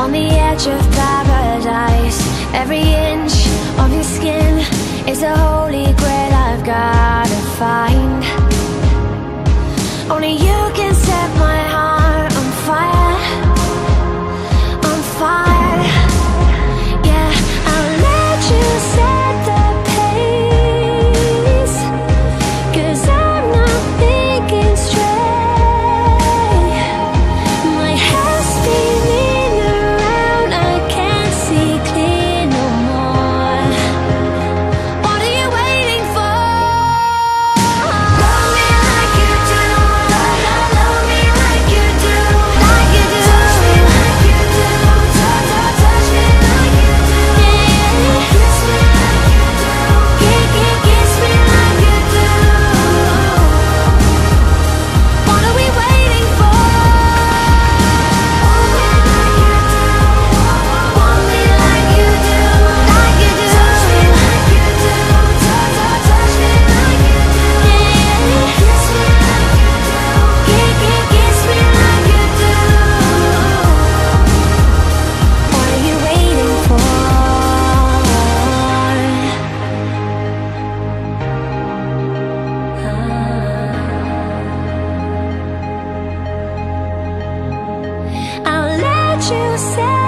on the edge of paradise. Every inch of your skin you said